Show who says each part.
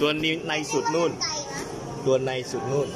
Speaker 1: ตัวในสุดนู่น ตัวในสุดนู่น